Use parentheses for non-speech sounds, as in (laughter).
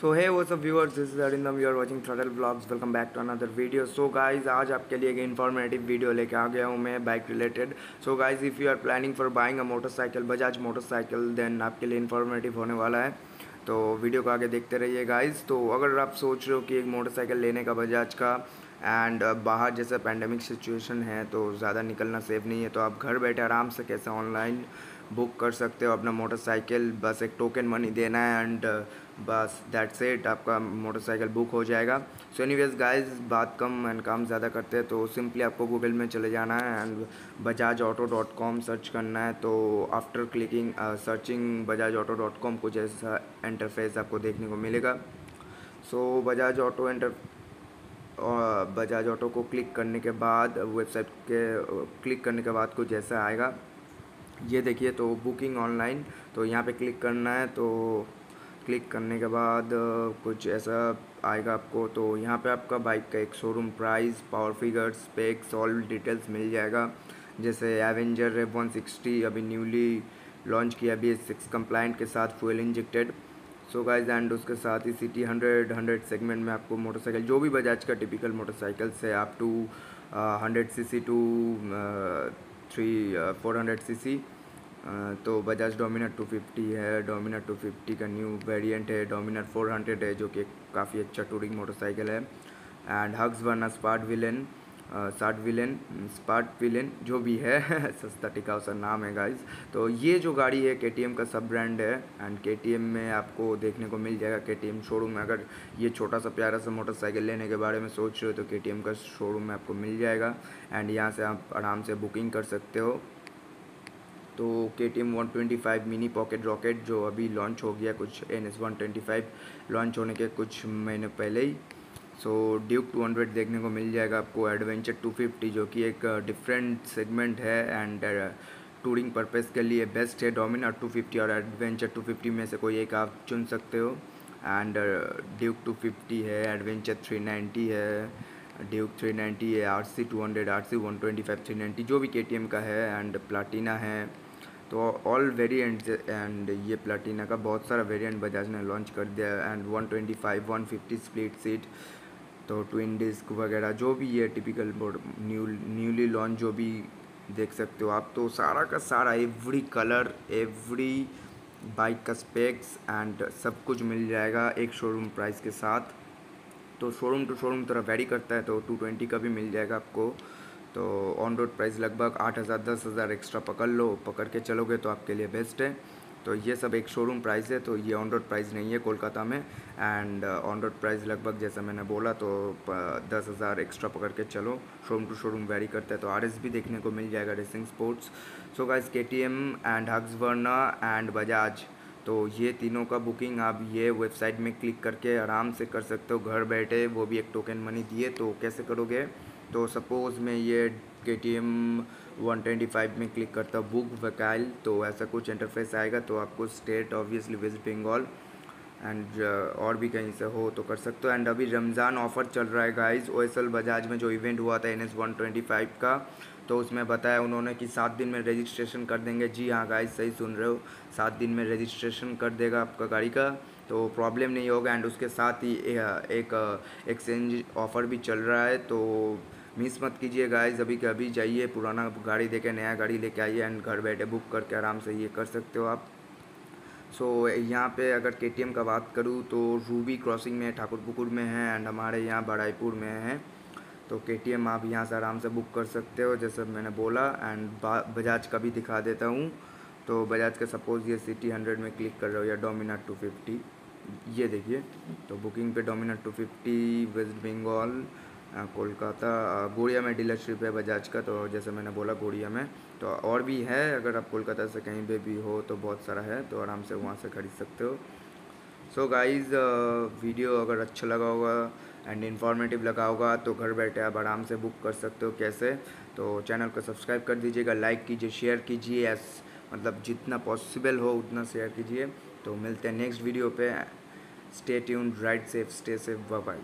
सो है वो सब viewers this is Arindam you are watching Throttle Blogs welcome back to another video so guys आज आपके लिए एक इन्फॉर्मेटिव वीडियो लेके आ गया हूँ मैं bike related so guys if you are planning for buying a motorcycle Bajaj motorcycle then आपके लिए इन्फॉर्मेटिव होने वाला है। तो वीडियो को आगे देखते रहिए गाइज़ तो अगर आप सोच रहे हो कि एक मोटरसाइकिल लेने का बजाज का एंड बाहर जैसे पैंडमिक सिचुएशन है तो ज़्यादा निकलना सेफ़ नहीं है। तो आप घर बैठे आराम से कैसे ऑनलाइन बुक कर सकते हो, अपना मोटरसाइकिल बस एक टोकन मनी देना है एंड बस दैट्स इट आपका मोटरसाइकिल बुक हो जाएगा। सो एनी वेज गाइज़ बात कम एंड काम ज़्यादा करते हैं तो सिंपली आपको गूगल में चले जाना है and Bajaj Auto dot com search करना है तो after clicking searching Bajaj Auto dot com कुछ ऐसा इंटरफेस आपको देखने को मिलेगा। So Bajaj Auto enter Bajaj Auto को क्लिक करने के बाद वेबसाइट के क्लिक करने के बाद कुछ ऐसा आएगा। ये देखिए तो बुकिंग ऑनलाइन तो यहाँ पे क्लिक करना है तो क्लिक करने के बाद कुछ ऐसा आएगा आपको तो यहाँ पे आपका बाइक का एक showroom price power figures specs all details मिल जाएगा। जैसे एवेंजर रेव वन सिक्सटी अभी न्यूली लॉन्च किया, अभी सिक्स कंप्लाइंट के साथ fuel injected so guys and उसके साथ ही सिटी हंड्रेड हंड्रेड सेगमेंट में आपको मोटरसाइकिल जो भी बजाज का टिपिकल मोटरसाइकिल से आप two hundred C C two three four hundred C C तो बजाज डोमिनर 250 है डोमिनर 250 का न्यू वेरिएंट है डोमिनर 400 है, जो कि काफ़ी अच्छा टूरिंग मोटरसाइकिल है। And Husqvarna Svartpilen Svartpilen Svartpilen जो भी है, (laughs) सस्ता टिका उसका नाम है गाइज़ तो ये जो गाड़ी है के का सब ब्रांड है एंड के में आपको देखने को मिल जाएगा के शोरूम में। अगर ये छोटा सा प्यारा सा मोटरसाइकिल लेने के बारे में सोच रहे हो तो के का शोरूम में आपको मिल जाएगा। एंड यहाँ से आप आराम से बुकिंग कर सकते हो। तो K T M one twenty five mini pocket rocket जो अभी लॉन्च हो गया, कुछ N S one twenty five launch होने के कुछ महीने पहले ही। सो ड्यूक टू हंड्रेड देखने को मिल जाएगा आपको एडवेंचर टू फिफ्टी जो कि एक डिफरेंट सेगमेंट है एंड टूरिंग पर्पज़ के लिए बेस्ट है डोमिनर टू फिफ्टी और एडवेंचर टू फिफ्टी में से कोई एक आप चुन सकते हो। एंड ड्यूक टू फिफ्टी है एडवेंचर थ्री नाइन्टी है ड्यूक थ्री नाइन्टी है R C two hundred R C one twenty five three ninety जो भी के टी एम का है एंड प्लाटीना है। तो ऑल वेरिएंट्स एंड ये प्लाटीना का बहुत सारा वेरिएंट बजाज ने लॉन्च कर दिया एंड 125 150 स्प्लिट सीट तो ट्विन डिस्क वगैरह जो भी ये typical board new newly launch जो भी देख सकते हो आप तो सारा का सारा एवरी कलर एवरी बाइक का स्पेक्स एंड सब कुछ मिल जाएगा एक शोरूम प्राइस के साथ। तो शोरूम टू शोरूम थोड़ा वेरी करता है तो 220 का भी मिल जाएगा आपको। तो ऑन रोड प्राइस लगभग आठ हज़ार, दस हज़ार एक्स्ट्रा पकड़ लो, पकड़ के चलोगे तो आपके लिए बेस्ट है। तो ये सब एक शोरूम प्राइस है तो ये ऑन रोड प्राइस नहीं है कोलकाता में। एंड ऑन रोड प्राइस लगभग जैसा मैंने बोला तो दस हज़ार एक्स्ट्रा पकड़ के चलो। शोरूम टू शोरूम वेरी करता है तो आर भी देखने को मिल जाएगा racing sports so guys K T M and Husqvarna and Bajaj तो ये तीनों का बुकिंग आप ये वेबसाइट में क्लिक करके आराम से कर सकते हो। घर बैठे वो भी एक टोकन मनी दिए तो कैसे करोगे? तो सपोज़ मैं ये K T M one twenty five में क्लिक करता हूँ बुक वकाइल तो ऐसा कुछ इंटरफेस आएगा तो आपको state obviously West Bengal and और भी कहीं से हो तो कर सकते हो। एंड अभी रमज़ान ऑफ़र चल रहा है गाइस ओएसएल बजाज में जो इवेंट हुआ था N S one twenty five का तो उसमें बताया उन्होंने कि सात दिन में रजिस्ट्रेशन कर देंगे। जी हाँ गाइस सही सुन रहे हो, सात दिन में रजिस्ट्रेशन कर देगा आपका गाड़ी का तो प्रॉब्लम नहीं होगा। एंड उसके साथ ही एक एक्सचेंज ऑफ़र भी चल रहा है तो मिस मत कीजिए गाइस अभी के अभी जाइए पुराना गाड़ी देके नया गाड़ी लेके आइए एंड घर बैठे बुक करके आराम से ये कर सकते हो आप। सो so, यहाँ पे अगर के का बात करूँ तो रूबी क्रॉसिंग में ठाकुरपुकुर में है एंड हमारे यहाँ बड़ाईपुर में है। तो के आप यहाँ से आराम से बुक कर सकते हो जैसे मैंने बोला एंड बजाज का भी दिखा देता हूँ। तो बजाज का सपोज़ ये सिटी हंड्रेड में क्लिक कर रहे हो या डोमिनार टू फिफ्टी ये देखिए। तो बुकिंग पे Dominar two fifty West Bengal Kolkata गोड़िया में डीलरशिप है बजाज का तो जैसे मैंने बोला गोड़िया में तो और भी है, अगर आप कोलकाता से कहीं पे भी हो तो बहुत सारा है तो आराम से वहाँ से खरीद सकते हो। सो so गाइज़ वीडियो अगर अच्छा लगा होगा एंड इन्फॉर्मेटिव लगा होगा तो घर बैठे आप आराम से बुक कर सकते हो, कैसे? तो चैनल को सब्सक्राइब कर दीजिएगा लाइक कीजिए शेयर कीजिए एस मतलब जितना पॉसिबल हो उतना शेयर कीजिए। तो मिलते हैं नेक्स्ट वीडियो पे। Stay tune ride safe stay safe bye